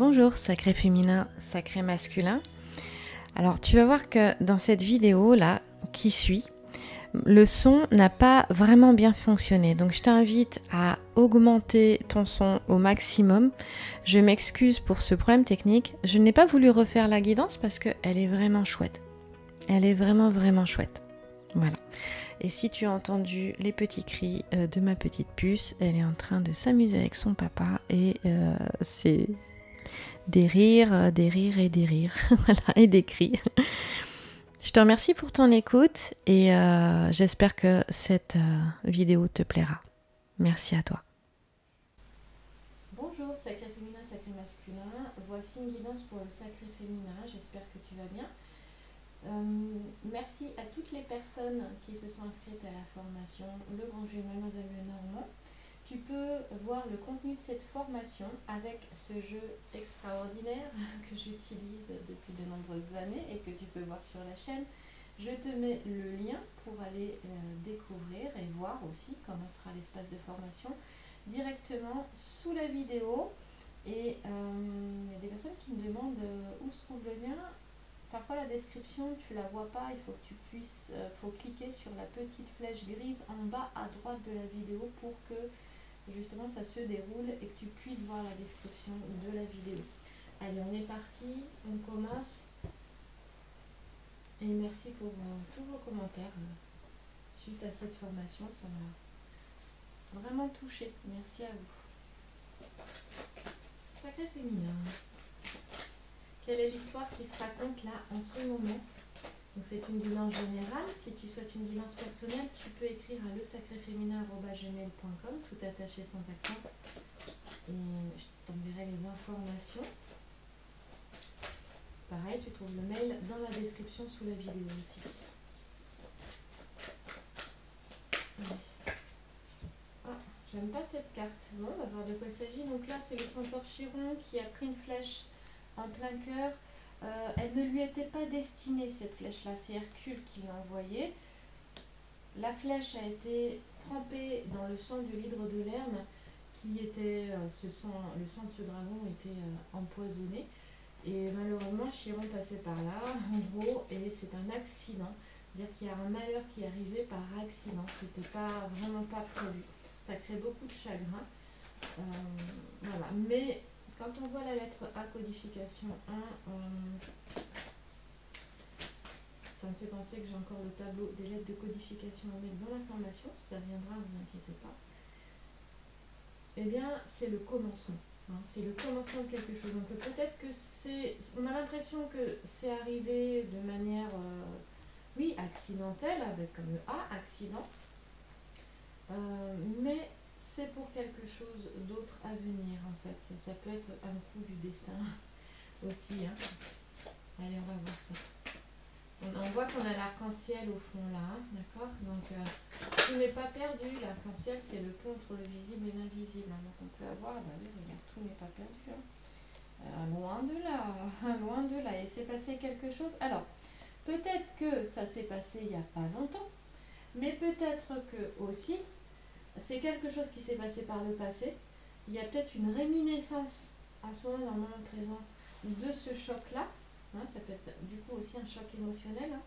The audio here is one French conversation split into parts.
Bonjour, sacré féminin, sacré masculin. Alors tu vas voir que dans cette vidéo là qui suit, le son n'a pas vraiment bien fonctionné. Donc je t'invite à augmenter ton son au maximum. Je m'excuse pour ce problème technique. Je n'ai pas voulu refaire la guidance parce qu'elle est vraiment chouette. Elle est vraiment vraiment chouette. Voilà. Et si tu as entendu les petits cris euh, de ma petite puce, elle est en train de s'amuser avec son papa et euh, c'est des rires, euh, des rires et des rires, voilà, et des cris. Je te remercie pour ton écoute et j'espère que cette vidéo te plaira. Merci à toi. Bonjour, sacré féminin, sacré masculin. Voici une guidance pour le sacré féminin. J'espère que tu vas bien. Euh, merci à toutes les personnes qui se sont inscrites à la formation Le Grand Jeu Mademoiselle Normand. Tu peux voir le contenu de cette formation avec ce jeu extraordinaire que j'utilise depuis de nombreuses années et que tu peux voir sur la chaîne. Je te mets le lien pour aller euh, découvrir et voir aussi comment sera l'espace de formation directement sous la vidéo. Et euh, il y a des personnes qui me demandent où se trouve le lien. Parfois la description, tu la vois pas, il faut que tu puisses, euh, faut cliquer sur la petite flèche grise en bas à droite de la vidéo pour que justement ça se déroule et que tu puisses voir la description de la vidéo. Allez, on est parti, on commence. Et merci pour euh, tous vos commentaires euh, suite à cette formation, ça m'a vraiment touché. Merci à vous. Sacré féminin. Quelle est l'histoire qui se raconte là en ce moment? Donc c'est une guidance générale. Si tu souhaites une guidance personnelle, tu peux écrire à lecacréféminin.com, tout attaché sans accent. Et je t'enverrai les informations. Pareil, tu trouves le mail dans la description sous la vidéo aussi. Ah, j'aime pas cette carte. Bon, on va voir de quoi il s'agit. Donc là, c'est le centaure Chiron qui a pris une flèche en plein cœur. Euh, elle ne lui était pas destinée, cette flèche-là. C'est Hercule qui l'a envoyée. La flèche a été trempée dans le sang du l'hydre de Lerne, qui était, euh, le sang de ce dragon était euh, empoisonné. Et malheureusement, Chiron passait par là, en gros, et c'est un accident. C'est-à-dire qu'il y a un malheur qui est arrivé par accident. C'était pas vraiment pas prévu. Ça crée beaucoup de chagrin. voilà. Mais quand on voit la lettre A codification 1, euh, ça me fait penser que j'ai encore le tableau des lettres de codification dans la formation, ça viendra, ne vous inquiétez pas. Eh bien, c'est le commencement. Hein, c'est le commencement de quelque chose. Donc peut-être que c'est... On a l'impression que c'est arrivé de manière, euh, oui, accidentelle, avec comme le A, accident. Euh, mais c'est pour quelque chose d'autre à venir en fait. Ça, peut être un coup du destin aussi. Hein. Allez, on va voir ça. On, voit qu'on a l'arc-en-ciel au fond là, d'accord? Donc euh, tout n'est pas perdu. L'arc-en-ciel c'est le pont entre le visible et l'invisible. Hein. Donc on peut avoir, bah regarde, tout n'est pas perdu. Hein. Euh, loin de là, loin de là. Et c'est passé quelque chose. Alors, peut-être que ça s'est passé il n'y a pas longtemps, mais peut-être que aussi c'est quelque chose qui s'est passé par le passé. Il y a peut-être une réminiscence en ce moment, dans le moment présent, de ce choc-là. Hein, ça peut être du coup aussi un choc émotionnel hein,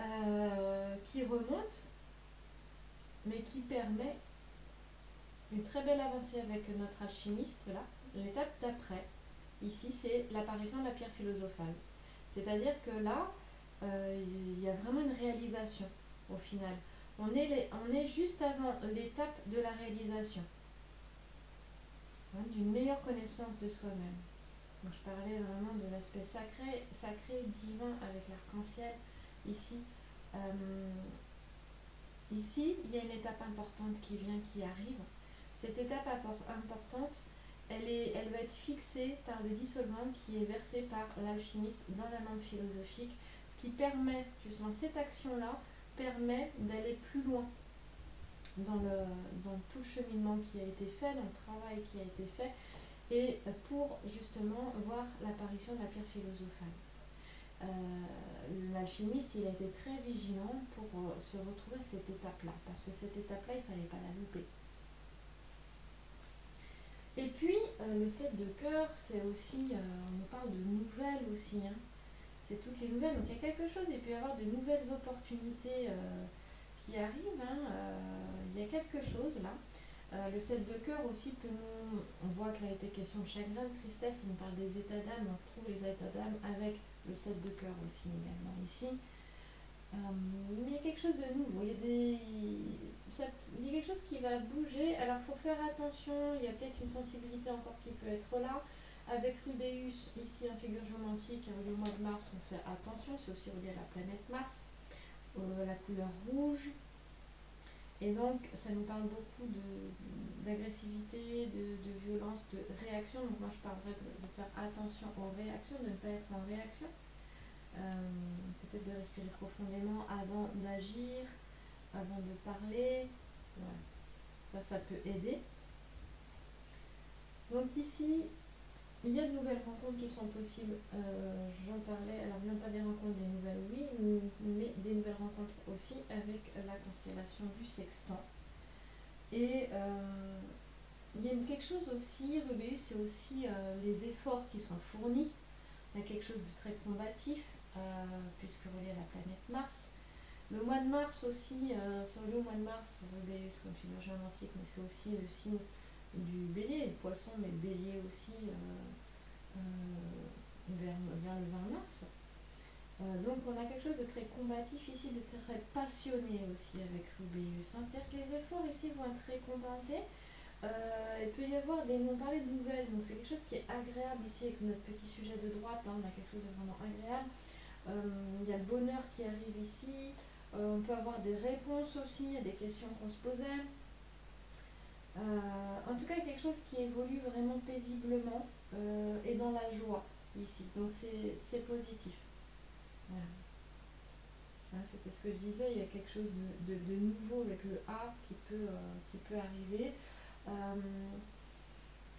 euh, qui remonte, mais qui permet une très belle avancée avec notre alchimiste là. L'étape d'après, ici, c'est l'apparition de la pierre philosophale. C'est-à-dire que là, euh, il y a vraiment une réalisation au final. On est, juste avant l'étape de la réalisation, hein, d'une meilleure connaissance de soi-même. Je parlais vraiment de l'aspect sacré, sacré, divin avec l'arc-en-ciel. Ici, euh, ici, il y a une étape importante qui vient, qui arrive. Cette étape importante, elle va être fixée par le dissolvant qui est versé par l'alchimiste dans la lampe philosophique, ce qui permet justement cette action-là permet d'aller plus loin dans, tout le cheminement qui a été fait, dans le travail qui a été fait, et pour justement voir l'apparition de la pierre philosophale. Euh, l'alchimiste, il a été très vigilant pour euh, se retrouver à cette étape-là, parce que cette étape-là, il ne fallait pas la louper. Et puis, le 7 de cœur, c'est aussi, on nous parle de nouvelles aussi. Hein. C'est toutes les nouvelles. Donc il y a quelque chose, il peut y avoir de nouvelles opportunités qui arrivent. Hein. il y a quelque chose là. le 7 de cœur aussi peut. On voit qu'il a été question de chagrin, de tristesse, il nous parle des états d'âme, on retrouve les états d'âme avec le 7 de cœur aussi également ici. Euh, mais il y a quelque chose de nouveau, il y a, des, il y a quelque chose qui va bouger. Alors il faut faire attention, il y a peut-être une sensibilité encore qui peut être là. Avec Rubéus, ici en figure géomantique, le mois de mars, on fait attention, c'est aussi relié à la planète Mars, la couleur rouge. Et donc ça nous parle beaucoup d'agressivité, de, de, violence, de réaction. Donc moi je parlerai de faire attention aux réactions, de ne pas être en réaction. Euh, peut-être de respirer profondément avant d'agir, avant de parler. Ça, ça peut aider. Donc ici, il y a de nouvelles rencontres qui sont possibles. Euh, j'en parlais, alors même pas des rencontres, des nouvelles, oui, mais des nouvelles rencontres aussi avec la constellation du sextant. Et euh, il y a quelque chose aussi, Rubéus, c'est aussi les efforts qui sont fournis. Il y a quelque chose de très combatif, euh, puisque relié à la planète Mars. Le mois de mars aussi, euh, c'est le mois de mars, Rubéus comme figure géomantique, mais c'est aussi le signe du bélier, le poisson, mais le bélier aussi euh, vers, vers, le 20 mars. donc on a quelque chose de très combatif ici, de très passionné aussi avec Rubéus. C'est-à-dire que les efforts ici vont être récompensés. il peut y avoir des. On parlait de nouvelles, donc c'est quelque chose qui est agréable ici avec notre petit sujet de droite. Hein. on a quelque chose de vraiment agréable. Euh, il y a le bonheur qui arrive ici. Euh, on peut avoir des réponses aussi à des questions qu'on se posait. Euh, en tout cas, quelque chose qui évolue vraiment paisiblement et dans la joie ici. Donc c'est positif. Hein, c'était ce que je disais, il y a quelque chose de, de, nouveau avec le A qui peut, qui peut arriver.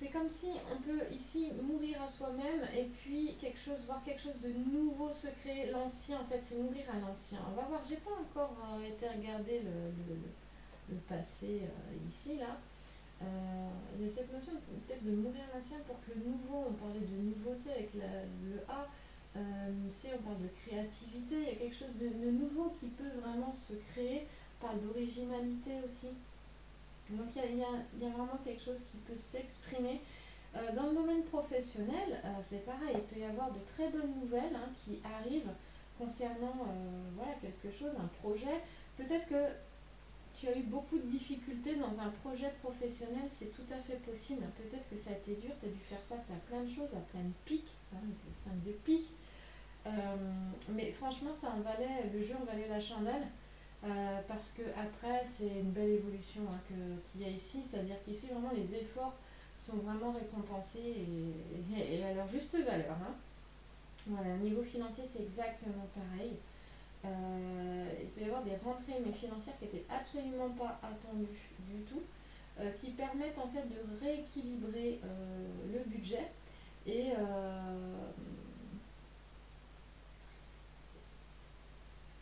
C'est comme si on peut ici mourir à soi-même et puis quelque chose, voir quelque chose de nouveau se créer. L'ancien, en fait, c'est mourir à l'ancien. On va voir, j'ai pas encore euh, été regarder le, passé euh, ici, là. Euh, il y a cette notion peut-être de mourir l'ancien pour que le nouveau, on parlait de nouveauté avec le A, c'est on parle de créativité, il y a quelque chose de, nouveau qui peut vraiment se créer, on parle d'originalité aussi. Donc il y a, vraiment quelque chose qui peut s'exprimer. Euh, dans le domaine professionnel, euh, c'est pareil, il peut y avoir de très bonnes nouvelles hein, qui arrivent concernant euh, voilà, quelque chose, un projet. Peut-être que tu as eu beaucoup de difficultés dans un projet professionnel, c'est tout à fait possible. Peut-être que ça a été dur, tu as dû faire face à plein de choses, à plein de pics, hein, le 5 de pics. mais franchement, ça en valait, le jeu en valait la chandelle. Euh, parce que après c'est une belle évolution hein, qu'il y a ici, c'est-à-dire qu'ici vraiment les efforts sont vraiment récompensés et, à leur juste valeur. Hein. Voilà, au niveau financier c'est exactement pareil. Euh, il peut y avoir des rentrées financières qui n'étaient absolument pas attendues du tout, euh, qui permettent en fait de rééquilibrer le budget et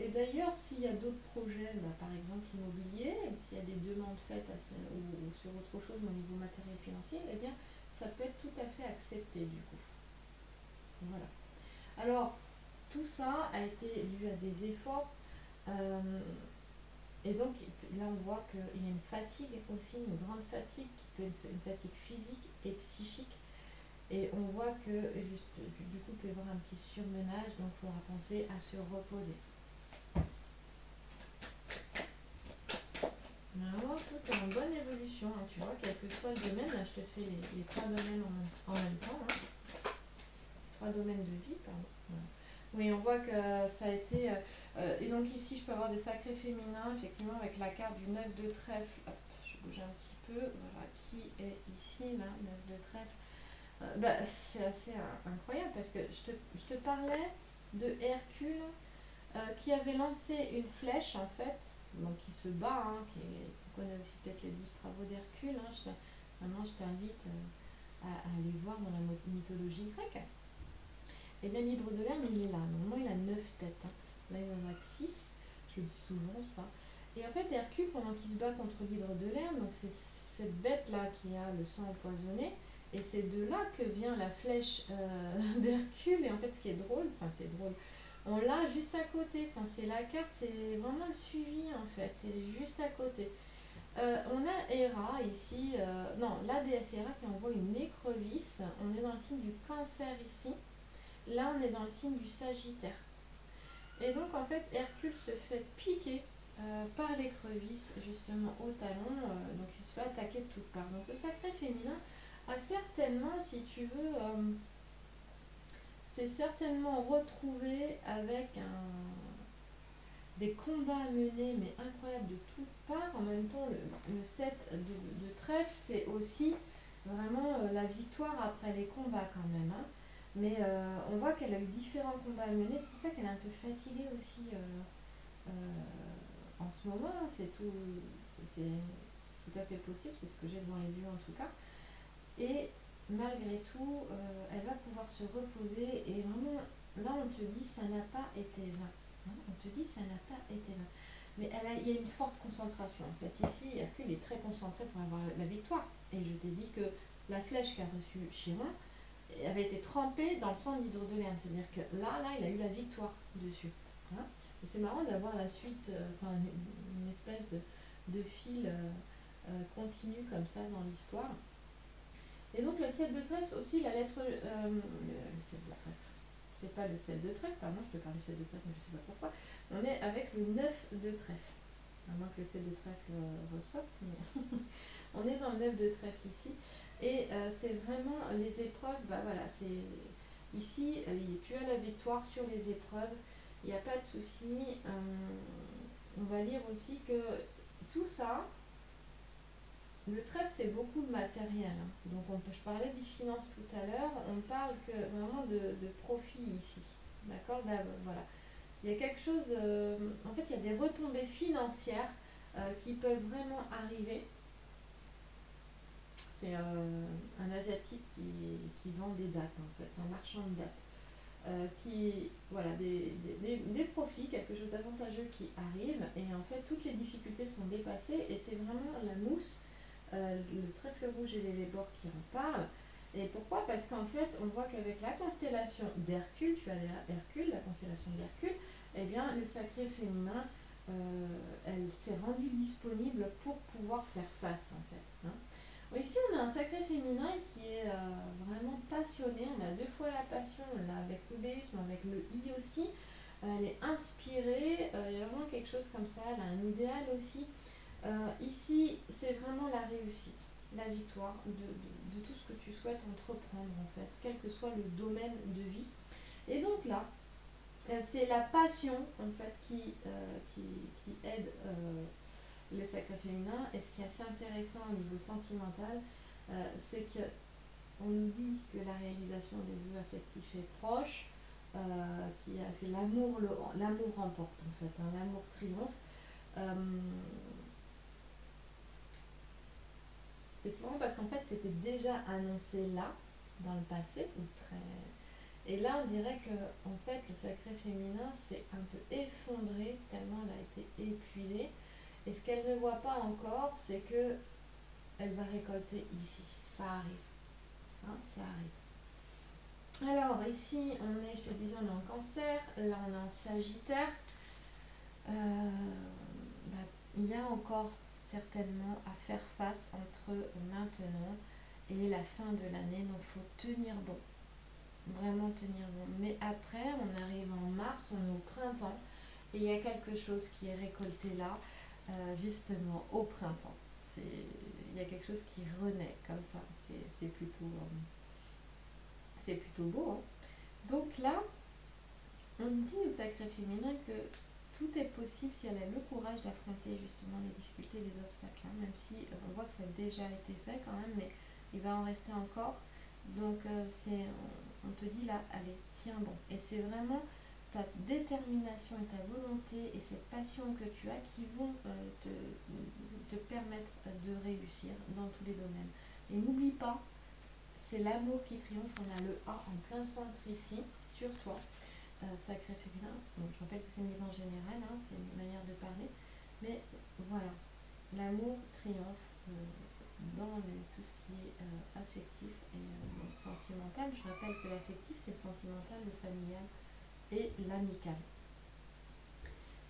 Et d'ailleurs, s'il y a d'autres projets, bah, par exemple immobiliers, s'il y a des demandes faites ou, sur autre chose au niveau matériel financier, eh bien, ça peut être tout à fait accepté du coup. Voilà. Alors, tout ça a été dû à des efforts. Euh, et donc, là, on voit qu'il y a une fatigue aussi, une grande fatigue, qui peut être une fatigue physique et psychique. Et on voit que, du coup, il peut y avoir un petit surmenage, donc il faudra penser à se reposer. Vraiment, tout est en bonne évolution. Hein. Tu vois, quel que soit le domaine, là, je te fais les, trois domaines en, même temps. Hein. Trois domaines de vie, pardon. Oui, on voit que ça a été. Euh, euh, et donc, ici, je peux avoir des sacrés féminins, effectivement, avec la carte du 9 de trèfle. Hop, je bouge un petit peu. Voilà, qui est ici, là, 9 de trèfle. Euh, bah, c'est assez incroyable parce que je te, je te parlais de Hercule qui avait lancé une flèche, en fait, donc qui se bat, hein, qui, connaît aussi peut-être les douze travaux d'Hercule. Hein, je maintenant, je t'invite à, aller voir dans la mythologie grecque. Et bien, l'hydre de l'herbe, il est là. Normalement, il a neuf têtes. Hein. Là, il en a que six. Je dis souvent ça. Et en fait, Hercule, pendant qu'il se bat contre l'hydre de l'herbe, donc c'est cette bête-là qui a le sang empoisonné, Et c'est de là que vient la flèche euh, d'Hercule. Et en fait, ce qui est drôle, enfin c'est drôle, on l'a juste à côté. Enfin, c'est la carte, c'est vraiment le suivi en fait. C'est juste à côté. Euh, on a Hera ici, euh, non, la déesse Hera qui envoie une écrevisse. On est dans le signe du cancer ici. Là, on est dans le signe du sagittaire. Et donc, en fait, Hercule se fait piquer par l'écrevisse, justement au talon. donc, il se fait attaquer de toutes parts. Donc, le sacré féminin certainement, si tu veux, euh, c'est certainement retrouvé avec des combats à mener, mais incroyables de toutes parts. En même temps, le, le de, trèfle, c'est aussi vraiment euh, la victoire après les combats quand même. Hein. Mais euh, on voit qu'elle a eu différents combats à mener, c'est pour ça qu'elle est un peu fatiguée aussi en ce moment. C'est tout, c'est tout à fait possible, c'est ce que j'ai devant les yeux en tout cas. Et malgré tout, euh, elle va pouvoir se reposer. Et vraiment, là, on te dit, ça n'a pas été vain. Hein, on te dit, ça n'a pas été vain. Mais elle a, il y a une forte concentration. En fait, ici, il est très concentré pour avoir la victoire. Et je t'ai dit que la flèche qu'a reçue Chiron avait été trempée dans le sang d'Hydrodolène. C'est-à-dire que là, là, il a eu la victoire dessus. Hein. C'est marrant d'avoir la suite, euh, enfin, une, espèce de, fil euh, continu comme ça dans l'histoire. Et donc le 7 de trèfle aussi, la lettre. Euh, le 7 de trèfle. C'est pas le 7 de trèfle, pardon, je te parle du 7 de trèfle, mais je sais pas pourquoi. On est avec le 9 de trèfle. À moins que le 7 de trèfle euh, ressorte, mais on est dans le 9 de trèfle ici. Euh, c'est vraiment les épreuves, bah voilà, c'est. Ici, tu as la victoire sur les épreuves, il n'y a pas de souci. on va lire aussi que tout ça, le trèfle, c'est beaucoup de matériel. Hein. Donc, on peut, je parlais des finances tout à l'heure. On parle que vraiment de, profit ici. D'accord Voilà. Il y a quelque chose. Euh, en fait, il y a des retombées financières euh, qui peuvent vraiment arriver. C'est euh, un Asiatique qui, vend des dates, en fait. C'est un marchand de dates. qui, voilà, des, des, profits, quelque chose d'avantageux qui arrive, et en fait, toutes les difficultés sont dépassées, et c'est vraiment la mousse euh, le trèfle rouge et les bords qui en parlent. Et pourquoi? Parce qu'en fait, on voit qu'avec la constellation d'Hercule, tu as Hercule, la constellation d'Hercule, eh bien, le sacré féminin, euh, elle s'est rendue disponible pour pouvoir faire face, en fait. Hein. Ici, on a un sacré féminin qui est euh, vraiment passionné. On a deux fois la passion, on l'a avec l'Ubéus, mais avec le I aussi. elle est inspirée, il y a vraiment quelque chose comme ça, elle a un idéal aussi. Euh, ici, c'est vraiment la réussite, la victoire de, tout ce que tu souhaites entreprendre en fait, quel que soit le domaine de vie. Et donc là, euh, c'est la passion en fait qui, euh, qui, aide les sacrés féminins. Et ce qui est assez intéressant au niveau sentimental, c'est que on nous dit que la réalisation des vœux affectifs est proche, c'est l'amour, l'amour remporte en fait, hein, l'amour triomphe. Et c'est vraiment parce qu'en fait, c'était déjà annoncé là, dans le passé, ou. Et là, on dirait que en fait, le sacré féminin s'est un peu effondré tellement elle a été épuisée. Et ce qu'elle ne voit pas encore, c'est que elle va récolter ici. Ça arrive. Hein, ça arrive. Alors, ici, on est, je te disais, on est en cancer. Là, on est en sagittaire. Euh, bah, il y a encore certainement à faire face entre maintenant et la fin de l'année. Donc il faut tenir bon. Vraiment tenir bon. Mais après, on arrive en mars, on est au printemps. Et il y a quelque chose qui est récolté là, euh, justement au printemps. Il y a quelque chose qui renaît comme ça. C'est plutôt, euh, plutôt beau. Hein. Donc là, on dit au sacré féminin que tout est possible si elle a le courage d'affronter justement les difficultés, les obstacles, hein, même si euh, on voit que ça a déjà été fait quand même, mais il va en rester encore. Donc on, te dit là, allez, tiens bon. Et c'est vraiment ta détermination et ta volonté et cette passion que tu as qui vont euh, te, te permettre de réussir dans tous les domaines. Et n'oublie pas, c'est l'amour qui triomphe. On a le A en plein centre ici, sur toi. Euh, sacré féminin. je rappelle que c'est une guidance générale, hein, c'est une manière de parler. Mais voilà, l'amour triomphe. Euh, dans tout ce qui est affectif et sentimental. Je rappelle que l'affectif, c'est le sentimental, le familial et l'amical.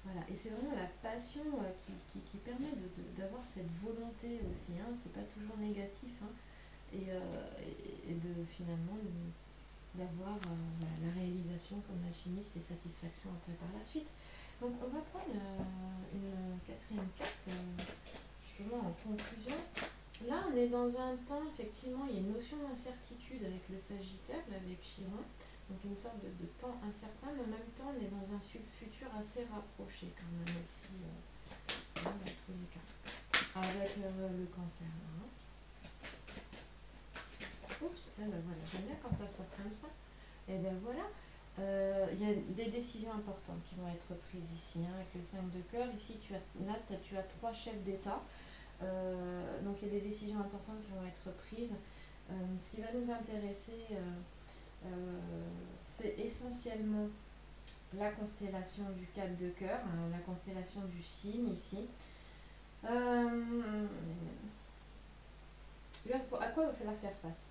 Voilà, et c'est vraiment la passion qui, qui, permet d'avoir cette volonté aussi, hein. c'est pas toujours négatif, hein. et, et, de finalement d'avoir euh, la réalisation comme alchimiste et satisfaction après par la suite. Donc on va prendre euh, une quatrième carte, euh, justement en conclusion. Là, on est dans un temps, effectivement, il y a une notion d'incertitude avec le Sagittaire, avec Chiron. Donc une sorte de, temps incertain, mais en même temps, on est dans un futur assez rapproché quand même aussi, dans tous les cas, avec le cancer. Hein. Oups, eh voilà, j'aime bien quand ça sort comme ça. Et ben voilà, euh, il y a des décisions importantes qui vont être prises ici, hein, avec le 5 de cœur. Ici, tu as, là, tu as trois chefs d'État. Euh, donc, il y a des décisions importantes qui vont être prises. Euh, ce qui va nous intéresser, c'est essentiellement la constellation du 4 de cœur, hein, la constellation du signe ici. à quoi va falloir faire face?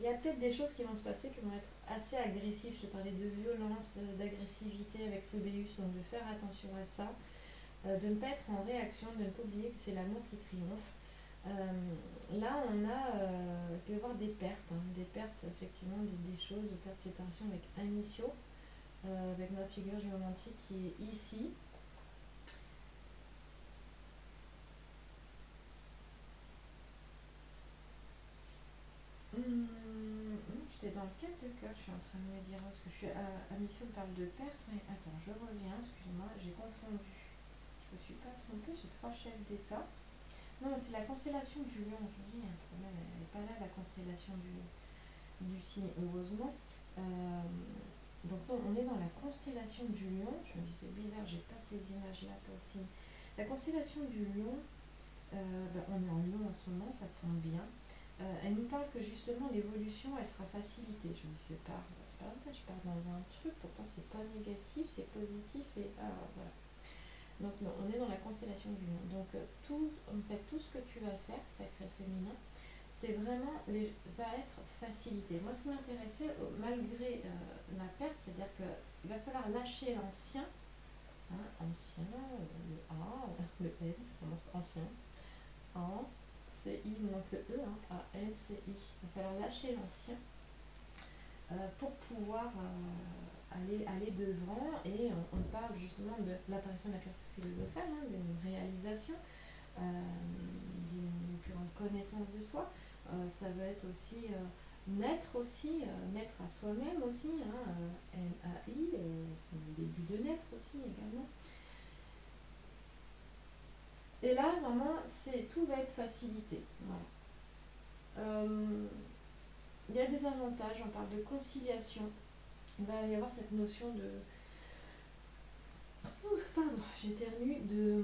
Il y a peut-être des choses qui vont se passer qui vont être assez agressives. Je te parlais de violence, euh, d'agressivité avec Rubéus, donc de faire attention à ça, euh, de ne pas être en réaction, de ne pas oublier que c'est l'amour qui triomphe. Euh, là, on a, il peut y avoir des pertes, hein, des pertes effectivement, des, choses, de pertes de séparation avec Amicio, avec ma figure géomantique qui est ici. Hmm j'étais dans le 4 de cœur, je suis en train de me dire, parce que je suis à, parle de perte, mais attends, je reviens, excuse-moi, j'ai confondu. Je me suis pas trompée, j'ai trois chefs d'État. Non, c'est la constellation du lion, je me dis, il y a un problème, elle n'est pas là, la constellation du, du signe, heureusement. Euh, donc non, on est dans la constellation du lion, je me dis, c'est bizarre, j'ai pas ces images-là pour le signe. La constellation du lion, euh, ben, on est en lion en ce moment, ça tombe bien. Euh, elle nous parle que justement l'évolution, elle sera facilitée. Je me dis, c'est pas, pas je pars dans un truc, pourtant c'est pas négatif, c'est positif, et ah, voilà. Donc on est dans la constellation du lion. Donc euh, tout, en fait, tout ce que tu vas faire, sacré féminin, c'est vraiment, va être facilité. Moi, ce qui m'intéressait, euh, malgré la perte, c'est-à-dire qu'il va falloir lâcher l'ancien, hein, ancien, le A, le N, ça commence ancien, en c'est I, mon le E, hein, A, N, C, I. Il va falloir lâcher l'ancien euh, pour pouvoir euh, aller, aller devant et on, parle justement de l'apparition de la pierre philosophale, hein, d'une réalisation, euh, d'une plus grande connaissance de soi. ça va être aussi naître aussi, naître à soi-même aussi, hein, N-A-I, le début de naître aussi également. Et là, vraiment, c'est tout va être facilité. Euh, il y a des avantages, on parle de conciliation. Il va y avoir cette notion de. Ouf, pardon, j'éternue, de.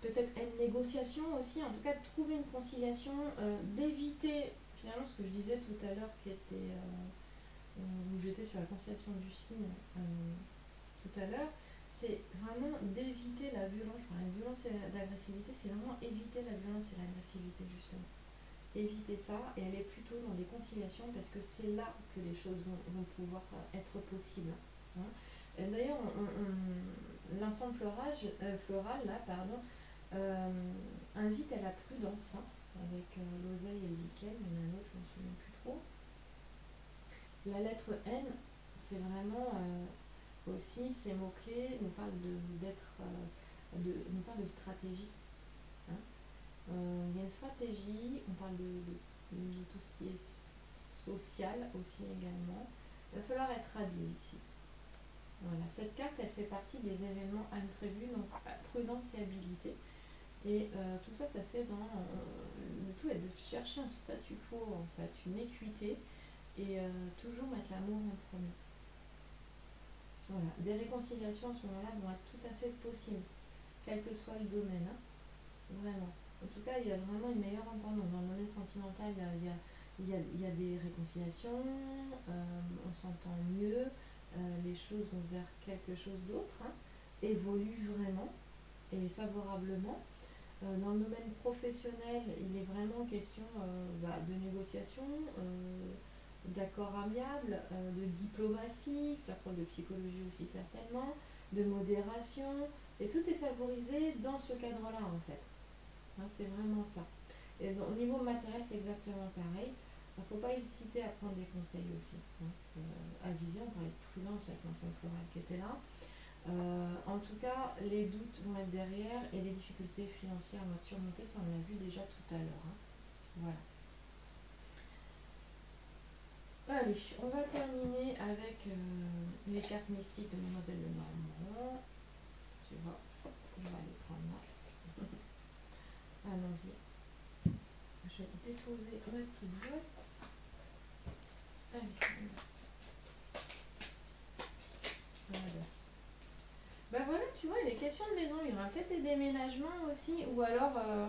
Peut-être une négociation aussi, en tout cas de trouver une conciliation, euh, d'éviter finalement ce que je disais tout à l'heure qui était. Euh, où j'étais sur la conciliation du signe tout à l'heure c'est vraiment d'éviter la violence. la violence et l'agressivité, c'est vraiment éviter la violence et l'agressivité, justement. Éviter ça et aller plutôt dans des conciliations parce que c'est là que les choses vont, pouvoir être possibles. Hein. D'ailleurs, l'ensemble euh, floral, là, pardon, euh, invite à la prudence hein, avec euh, l'oseille et le lichen, il y en a un autre, je ne me souviens plus trop. La lettre N, c'est vraiment aussi, ces mots-clés nous parlent de, d'être, euh, nous parlent de stratégie. Euh, il y a une stratégie, on parle de, tout ce qui est social aussi également. Il va falloir être habile ici. Voilà, cette carte, elle fait partie des événements imprévus, donc prudence et habilité. Et euh, tout ça, ça se fait dans. le tout est de chercher un statu quo, en fait, une équité, et toujours mettre l'amour en premier. Voilà. Des réconciliations à ce moment-là vont être tout à fait possibles, quel que soit le domaine. Hein. Vraiment. En tout cas, il y a vraiment une meilleure entente. Dans le domaine sentimental, il y a, il y a, il y a des réconciliations, euh, on s'entend mieux, euh, les choses vont vers quelque chose d'autre, hein, évoluent vraiment et favorablement. Euh, dans le domaine professionnel, il est vraiment question bah, de négociation, d'accord amiable, de diplomatie, faire preuve de psychologie aussi certainement, de modération, et tout est favorisé dans ce cadre-là en fait. Hein, c'est vraiment ça. Et au niveau matériel, c'est exactement pareil. Il ne faut pas hésiter à prendre des conseils aussi. Hein. Euh, à viser, on parlait de prudence avec l'ensemble floral qui était là. Euh, en tout cas, les doutes vont être derrière et les difficultés financières vont être surmontées, ça on l'a vu déjà tout à l'heure. Hein. Voilà. Allez, on va terminer avec euh, les cartes mystiques de Mademoiselle Lenormand. Tu vois, je vais aller prendre là. Allons-y. Je vais déposer ma petite boîte. Allez, voilà. Bah voilà, tu vois, il est question de maison. Il y aura peut-être des déménagements aussi, ou alors euh,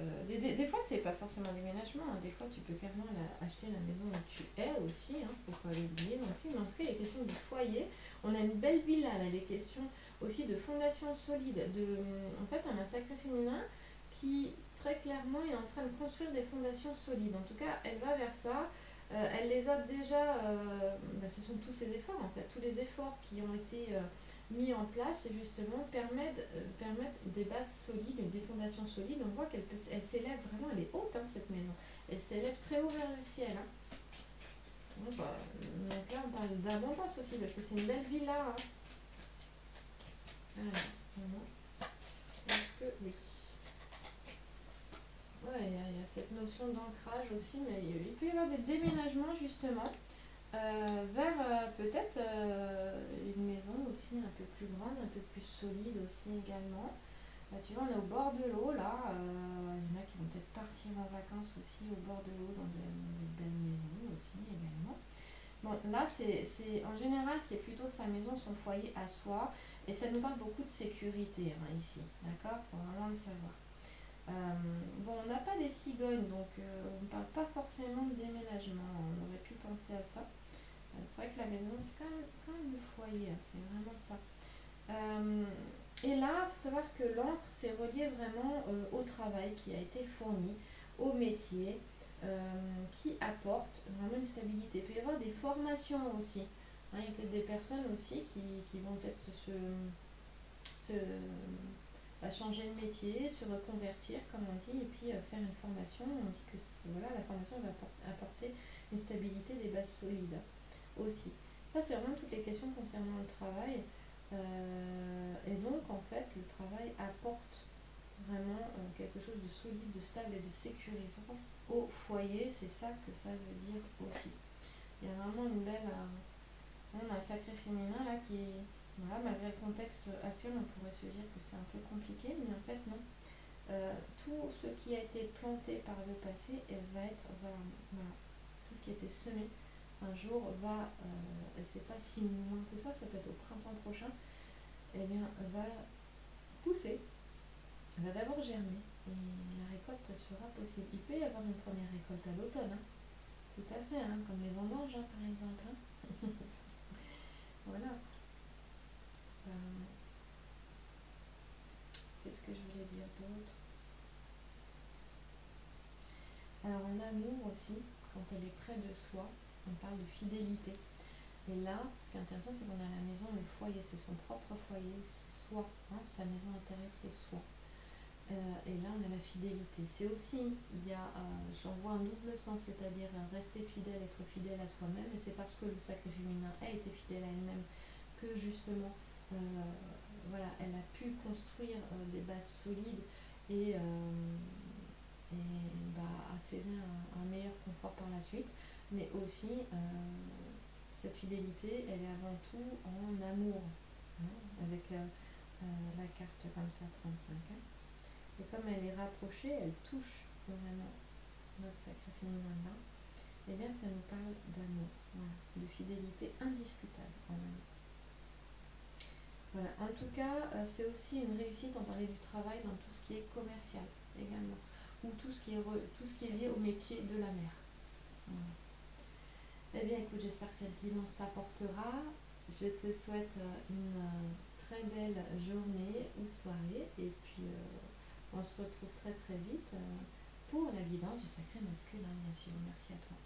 euh, des, des, des, fois, c'est pas forcément déménagement. Hein. Des fois, tu peux carrément acheter la maison où tu es aussi. Hein, faut pas l'oublier non plus. Mais en tout cas, il est question du foyer. On a une belle villa là. Il est question aussi de fondation solide. De, en fait, on a un sacré féminin qui, très clairement, est en train de construire des fondations solides. En tout cas, elle va vers ça. Euh, elle les a déjà. Euh, bah, ce sont tous ses efforts en fait. Tous les efforts qui ont été mis en place justement permettent, euh, permettent des bases solides, des fondations solides. On voit qu'elle elle s'élève vraiment, elle est haute hein, cette maison. Elle s'élève très haut vers le ciel. Hein. Bah, donc là on parle d'abondance aussi parce que c'est une belle villa. Hein. Est-ce que oui. Ouais, il y, a cette notion d'ancrage aussi, mais il peut y avoir des déménagements justement. Euh, vers euh, peut-être euh, une maison aussi un peu plus grande, un peu plus solide aussi également. tu vois, on est au bord de l'eau là. il y en a qui vont peut-être partir en vacances aussi au bord de l'eau dans de, belles maisons aussi également. Bon, là, c'est, en général, c'est plutôt sa maison, son foyer à soi. Et ça nous parle beaucoup de sécurité hein, ici. D'accord Pour vraiment le savoir. Bon, on n'a pas des cigognes, donc on ne parle pas forcément de déménagement. On aurait pu penser à ça. Euh, c'est vrai que la maison, c'est quand même, le foyer, hein, c'est vraiment ça. Euh, et là, il faut savoir que l'encre, c'est relié vraiment euh, au travail qui a été fourni, au métier, qui apporte vraiment une stabilité. Il peut y avoir des formations aussi. Hein, il y a peut-être des personnes aussi qui, vont peut-être se, changer de métier, se reconvertir, comme on dit, et puis faire une formation. On dit que voilà, la formation va apporter une stabilité des bases solides aussi. Ça, c'est vraiment toutes les questions concernant le travail. Euh, et donc, en fait, le travail apporte vraiment euh, quelque chose de solide, de stable et de sécurisant au foyer. C'est ça que ça veut dire aussi. Il y a vraiment une belle. Euh, un sacré féminin là qui Voilà, malgré le contexte actuel, on pourrait se dire que c'est un peu compliqué, mais en fait, non. tout ce qui a été planté par le passé va être. voilà, tout ce qui a été semé un jour va, euh, et c'est pas si loin que ça, ça peut être au printemps prochain, et eh bien, va pousser, va d'abord germer, et la récolte sera possible. Il peut y avoir une première récolte à l'automne, hein. tout à fait, hein, comme les vendanges hein, par exemple. voilà. Euh, qu'est-ce que je voulais dire d'autre Alors en amour aussi, quand elle est près de soi, on parle de fidélité. Et là, ce qui est intéressant, c'est qu'on a la maison, le foyer, c'est son propre foyer, soi. Hein, sa maison intérieure, c'est soi. Euh, et là, on a la fidélité. C'est aussi, il y a, euh, j'en vois un double sens, c'est-à-dire rester fidèle, être fidèle à soi-même. Et c'est parce que le sacré féminin a été fidèle à elle-même que justement, voilà, elle a pu construire des bases solides et, et bah, accéder à un meilleur confort par la suite mais aussi euh, cette fidélité, elle est avant tout en amour, hein, avec euh, euh, la carte comme ça, 35. Hein. Et comme elle est rapprochée, elle touche vraiment notre sacré féminin là, et eh bien ça nous parle d'amour, de fidélité indiscutable en amour. En tout cas, c'est aussi une réussite, on parlait du travail dans tout ce qui est commercial également, ou tout ce qui est, tout ce qui est lié au métier de la mère. Eh bien, écoute, j'espère que cette guidance t'apportera. Je te souhaite euh, une euh, très belle journée ou soirée. Et puis, euh, on se retrouve très très vite pour la guidance du sacré masculin, bien sûr. Merci à toi.